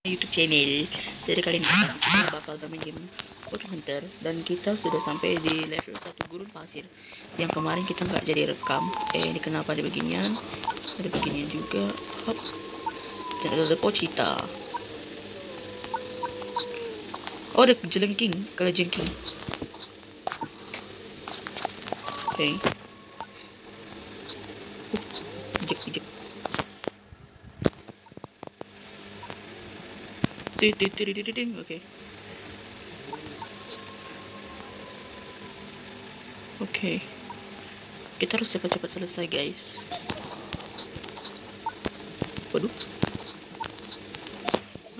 YouTube channel. Jadi kali ini kita bakal bermain game Pocong Hunter dan kita sudah sampai di level 1 gurun pasir. Yang kemarin kita nggak jadi rekam. Eh ini kenapa ada beginian? Ada beginian juga. Hop. Dan ada Pochita. Oh ada jelengking, kalau jengking. Oke. Okay. Uh, pijak. Oke. Oke. Kita harus cepat-cepat selesai, guys. Waduh.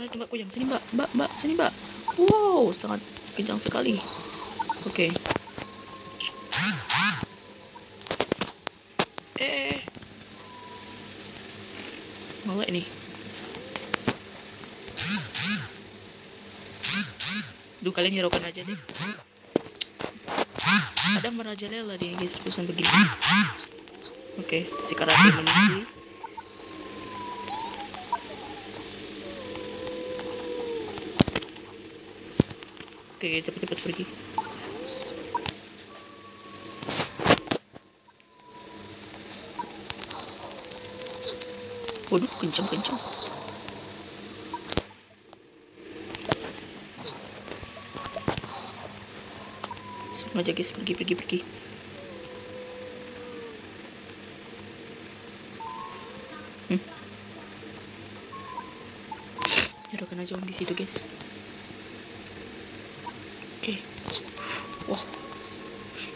Mana tembakku yang sini, Mbak? Mbak, Mbak, sini, Mbak. Wow, sangat kencang sekali. Oke. Eh. Malah ini. Duh kalian hiraukan aja deh. Ada merajalela di guys pesan begini. Oke, si karate menisi. Oke, cepet-cepet pergi. Waduh, kencang-kencang. Aja guys, pergi, pergi, pergi. Hmm. Taruhkan aja di situ guys. Oke. Okay. Wah.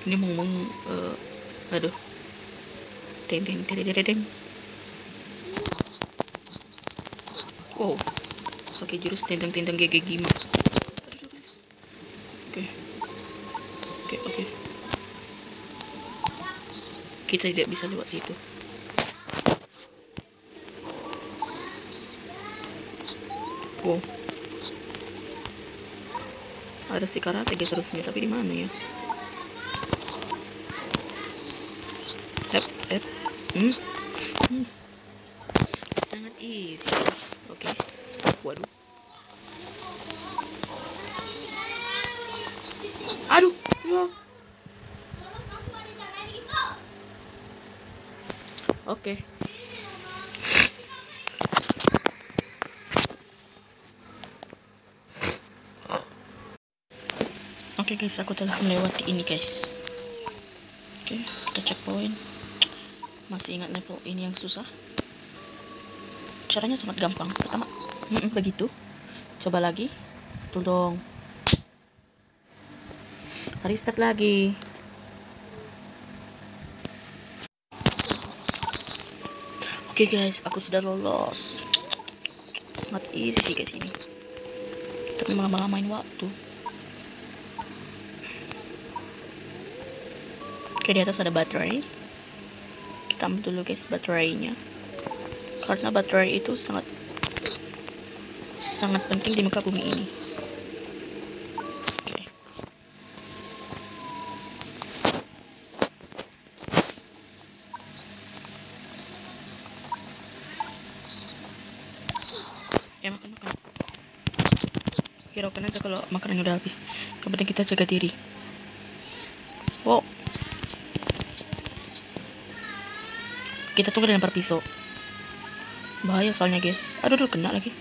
Ini mau ngomong uh, aduh. Teng teng teng teng teng. Wow. Pakai jurus tentang-tentang gege gima. Oke. Oke, oke. Kita tidak bisa lewat situ. Wow. Ada si karate guys harusnya, tapi di mana ya? Ep, ep. Hmm. hmm. Sangat easy. Oke. Okay. Waduh. Aduh, ya. Oke. Okay. Oke okay guys, aku telah melewati ini guys. Oke, okay, kita cek poin. Masih ingat level ini yang susah? Caranya sangat gampang. Pertama, begitu. Coba lagi. Tuh dong. Reset lagi. Oke okay guys, aku sudah lolos. Sangat easy sih guys ini. Tapi malah main waktu. Oke di atas ada baterai. Kita ambil dulu guys baterainya. Karena baterai itu sangat sangat penting di muka bumi ini. Hiraukan aja kalau makanannya udah habis. Yang penting kita jaga diri. Wow. kita tunggu dengan pisau bahaya soalnya guys aduh aduh kena lagi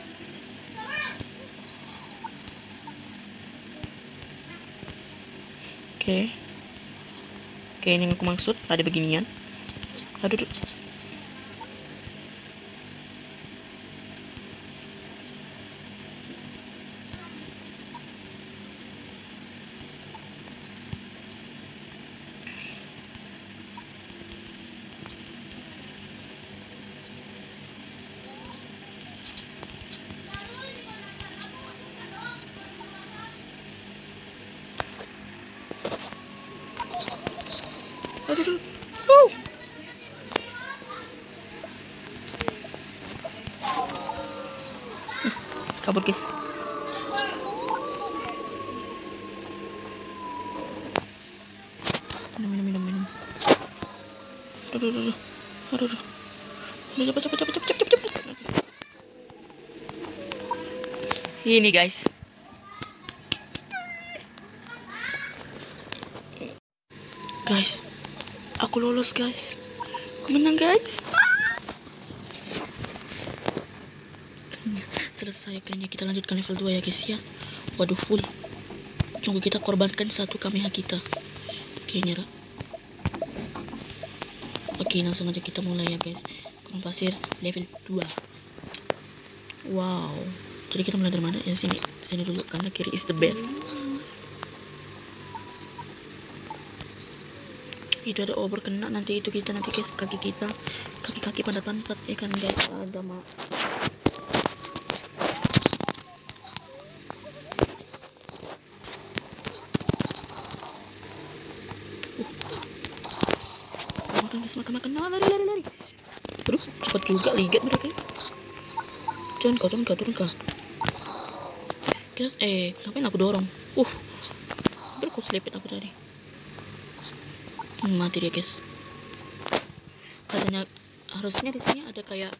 oke okay. oke okay, ini yang aku maksud ada beginian aduh, aduh. Aduh, oh. Kabur guys. Minum, minum, minum, minum. Aduh, aduh, aduh. Aduh, aduh. Udah cepet, cepet, cepet, cepet, cepet, cepet. Ini guys. Guys, aku lolos guys. Aku menang guys. Selesai kayaknya kita lanjutkan level 2 ya guys ya. Waduh full. Tunggu kita korbankan satu kameha kita. Kayaknya. Oke, langsung aja kita mulai ya guys. Gunung pasir level 2. Wow. Jadi kita mulai dari mana? Ya sini. Sini dulu karena kiri is the best. Itu ada over kena nanti itu kita nanti guys kaki kita kaki kaki pantat ya kan guys? Ada mak uh. makan guys makan makan. Nah, lari lari lari. Aduh cepat juga ligat mereka jangan kau turun kau turun kau. Eh ngapain aku dorong? Uh. Hampir aku aku tadi mati dia guys. Katanya harusnya di sini ada kayak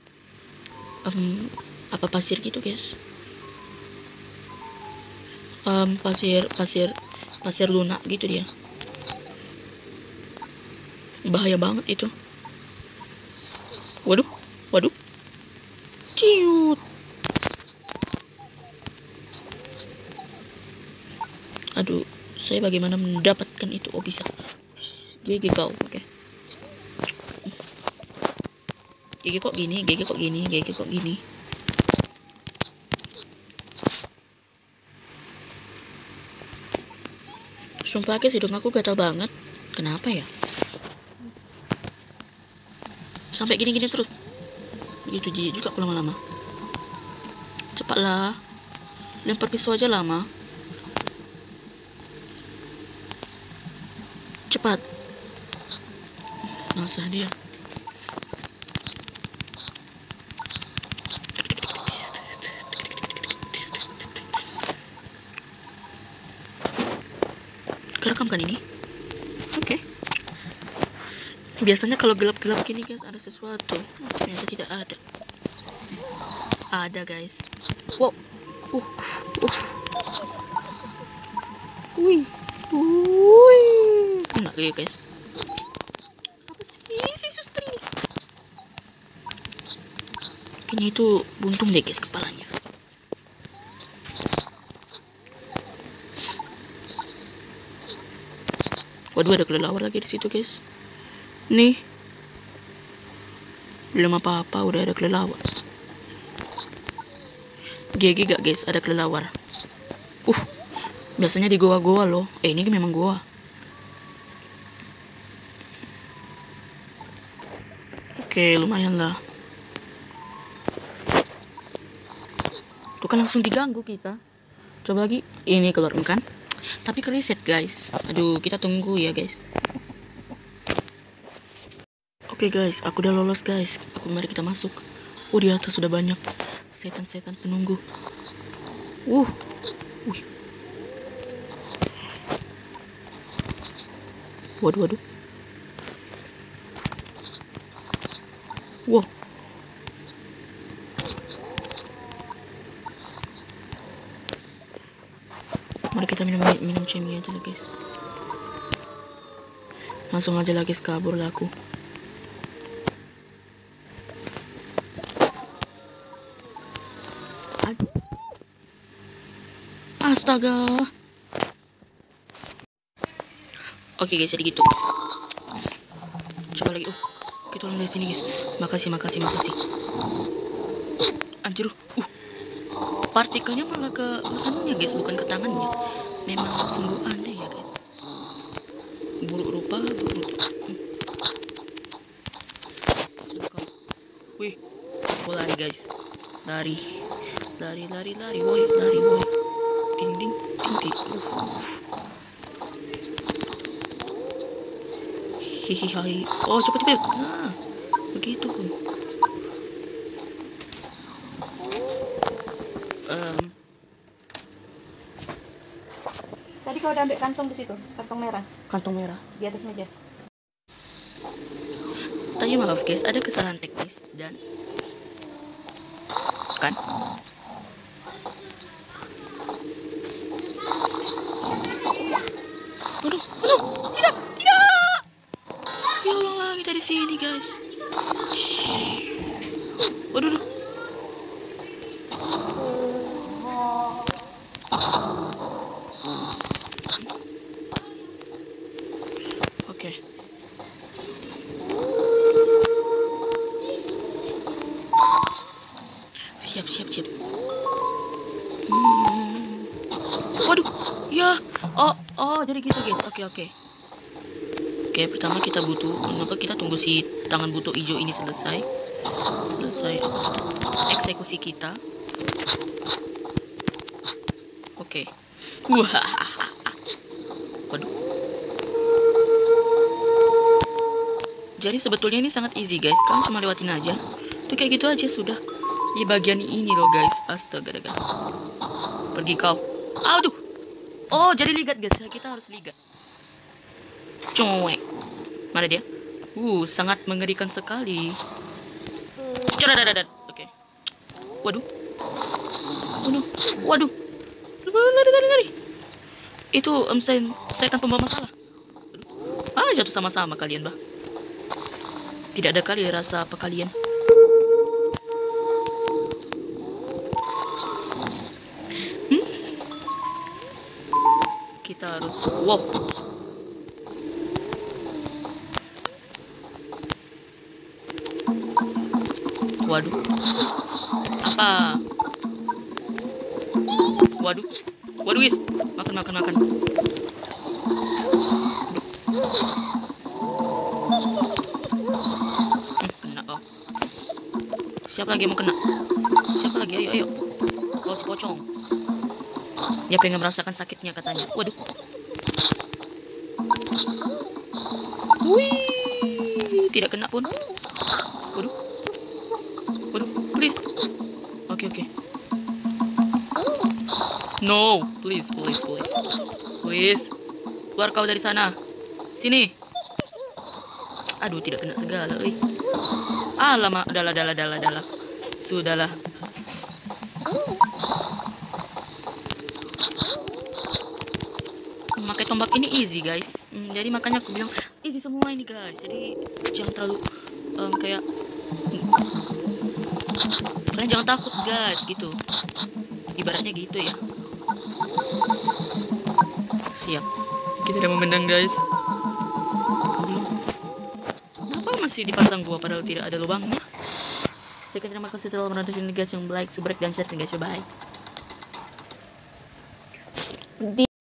um, apa pasir gitu guys. Um, pasir pasir pasir lunak gitu dia. Bahaya banget itu. Waduh waduh. Ciut. Aduh saya bagaimana mendapatkan itu? Oh bisa gigi kau oke. Okay. gigi kok gini gigi kok gini gigi kok gini. Sumpah guys hidung aku gatal banget. Kenapa ya? Sampai gini-gini terus. Begitu jijik juga lama-lama. Cepatlah. Lempar pisau aja lama. Cepat masa dia. Kerekam kan ini? Oke. Okay. biasanya kalau gelap-gelap gini guys ada sesuatu. Ternyata tidak ada. Ada guys. Wow. Uh uh. Wih. Wih. Enak ya guys apa sih si suster ini kayaknya itu buntung deh guys kepalanya. Waduh ada kelelawar lagi di situ guys. Nih. Belum apa-apa udah ada kelelawar. GG gak guys? Ada kelelawar. Uh biasanya di goa-goa loh. Eh ini memang goa. Oke lumayan lah tuh kan langsung diganggu kita. Coba lagi. Ini keluar kan tapi ke reset guys. Aduh kita tunggu ya guys. Oke guys. Aku udah lolos guys. Aku mari kita masuk. Oh di atas sudah banyak. Setan-setan penunggu. Uh. Wih. waduh waduh. Wow mari kita minum minum cemi aja lah guys. Langsung aja lagi kabur lah aku. Astaga. Oke guys jadi gitu. Coba lagi. Uh kita ulang dari sini guys. Makasih makasih makasih. Anjir uh. Partikelnya malah ke tangannya guys bukan ke tangannya memang sungguh aneh ya guys. Buruk rupa buruk rupa. Wih aku lari guys. Lari. Lari lari lari. Woi lari woi. Ding ding ding ding hihi hai. Oh cepet cepet. Nah begitu um, udah ambil kantong di situ, kantong merah. Kantong merah. Di atas meja. tanya maaf guys, ada kesalahan teknis dan kan Aduh, aduh, tidak, tidak. Ya Allah, kita di sini, guys. Siap, siap, siap. Hmm. Waduh, ya. Oh, oh, jadi gitu guys. Oke, oke. Oke, pertama kita butuh, kenapa kita tunggu si tangan butuh hijau ini selesai. Selesai eksekusi kita. Oke. Wah. Waduh. Jadi sebetulnya ini sangat easy guys. Kamu cuma lewatin aja. Tuh kayak gitu aja sudah. Di bagian ini loh guys. Astaga, astaga. Pergi kau. Aduh. Oh, jadi ligat guys. Kita harus ligat. Cuek. Mana dia? Uh, sangat mengerikan sekali. Cadadadadad. Oke. Waduh. Waduh. Waduh. Lari, lari, lari. Itu um, saya, saya tanpa membawa masalah. Aduh. Ah, jatuh sama-sama kalian, bah. Tidak ada kali rasa apa kalian. Harus wow. Waduh. Apa? Waduh. Waduh, guys. Makan, makan, makan. Hmm. Siapa lagi yang mau kena? Siapa lagi? Ayo, ayo. Kau si pocong. Dia pengen merasakan sakitnya katanya. Waduh. Wih, tidak kena pun. Waduh. Waduh, please. Oke, oke. No, please, please, please. Please. Keluar kau dari sana. Sini. Aduh, tidak kena segala, euy. Ah, lama. Udahlah, udahlah, udahlah, udahlah. Sudahlah. Memakai tombak ini easy, guys. Hmm, jadi makanya aku bilang easy semua ini, guys. Jadi jangan terlalu um, kayak kalian jangan takut, guys, gitu. Ibaratnya gitu ya. Siap. Kita udah memendang, guys. Kenapa masih dipasang gua padahal tidak ada lubangnya? Sekian terima kasih telah menonton ini guys yang like, subrek dan share guys. Bye. the